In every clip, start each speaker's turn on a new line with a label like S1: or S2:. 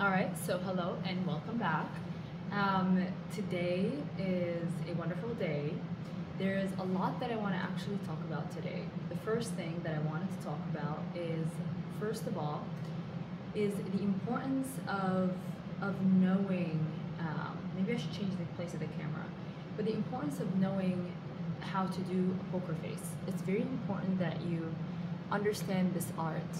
S1: All right, so hello and welcome back. Um, today is a wonderful day. There's a lot that I want to actually talk about today. The first thing that I wanted to talk about is, first of all, is the importance of of knowing. Um, maybe I should change the place of the camera, but the importance of knowing how to do a poker face. It's very important that you understand this art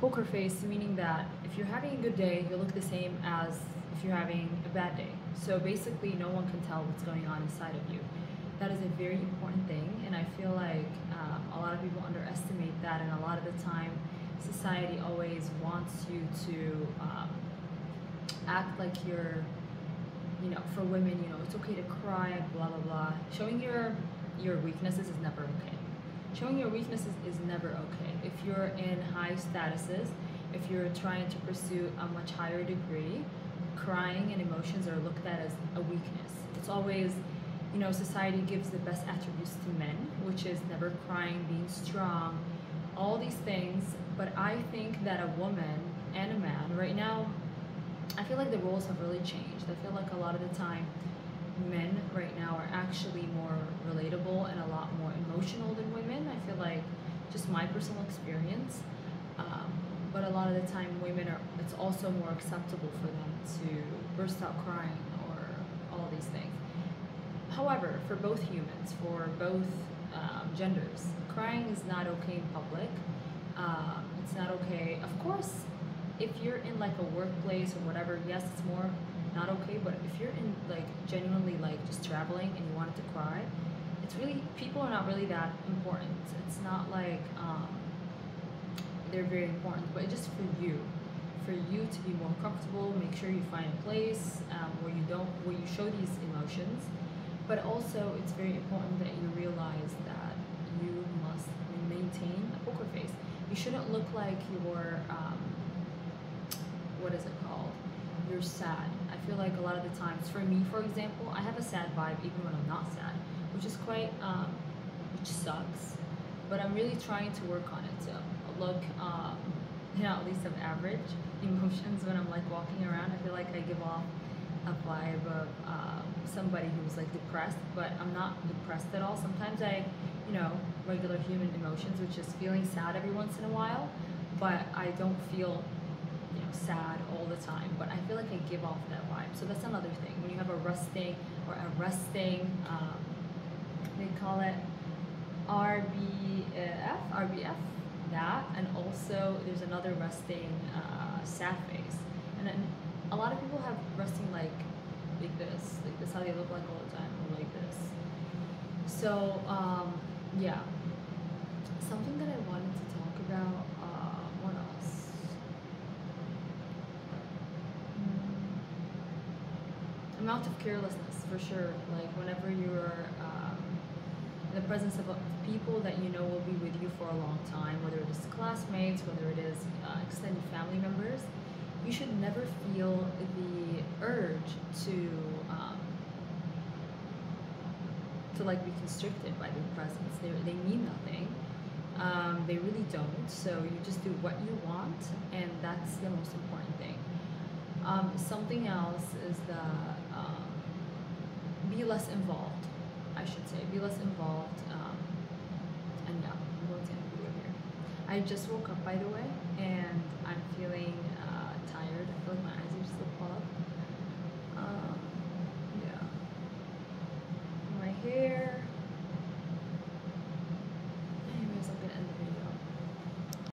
S1: poker face, meaning that if you're having a good day, you look the same as if you're having a bad day. So basically, no one can tell what's going on inside of you. That is a very important thing, and I feel like um, a lot of people underestimate that, and a lot of the time, society always wants you to um, act like you're, you know, for women, you know, it's okay to cry, blah blah blah. Showing your your weaknesses is never okay showing your weaknesses is never okay. If you're in high statuses, if you're trying to pursue a much higher degree, crying and emotions are looked at as a weakness. It's always, you know, society gives the best attributes to men, which is never crying, being strong, all these things. But I think that a woman and a man, right now, I feel like the roles have really changed. I feel like a lot of the time, men right now are actually more relatable and a lot more emotional than women. I feel like just my personal experience. Um, but a lot of the time, women are. It's also more acceptable for them to burst out crying or all these things. However, for both humans, for both um, genders, crying is not okay in public. Um, it's not okay. Of course, if you're in like a workplace or whatever, yes, it's more not okay. But if you're in like genuinely like just traveling and you wanted to cry, it's really people are not really that important. It's not like um, they're very important, but just for you, for you to be more comfortable. Make sure you find a place um, where you don't where you show these emotions. But also, it's very important that you realize that you must maintain a poker face. You shouldn't look like you're um, what is it called? You're sad feel like a lot of the times, for me, for example, I have a sad vibe even when I'm not sad, which is quite, um, which sucks. But I'm really trying to work on it to look, um, you know, at least of average emotions when I'm like walking around. I feel like I give off a vibe of um, somebody who's like depressed, but I'm not depressed at all. Sometimes I, you know, regular human emotions, which is feeling sad every once in a while, but I don't feel sad all the time, but I feel like I give off that vibe. So that's another thing. When you have a resting or a resting, um, they call it RBF, RBF, that, and also there's another resting uh, sad face. And then a lot of people have resting like like this, like this how they look like all the time, or like this. So um, yeah, something that I wanted to talk about amount of carelessness for sure. Like whenever you're um, in the presence of people that you know will be with you for a long time, whether it is classmates, whether it is uh, extended family members, you should never feel the urge to um, to like be constricted by their presence. They they mean nothing. Um, they really don't. So you just do what you want, and that's the most important thing. Um, something else is that um, be less involved, I should say. Be less involved. Um, and yeah, what's gonna be here? I just woke up, by the way, and I'm feeling uh, tired. I feel like my eyes are still full up. Um,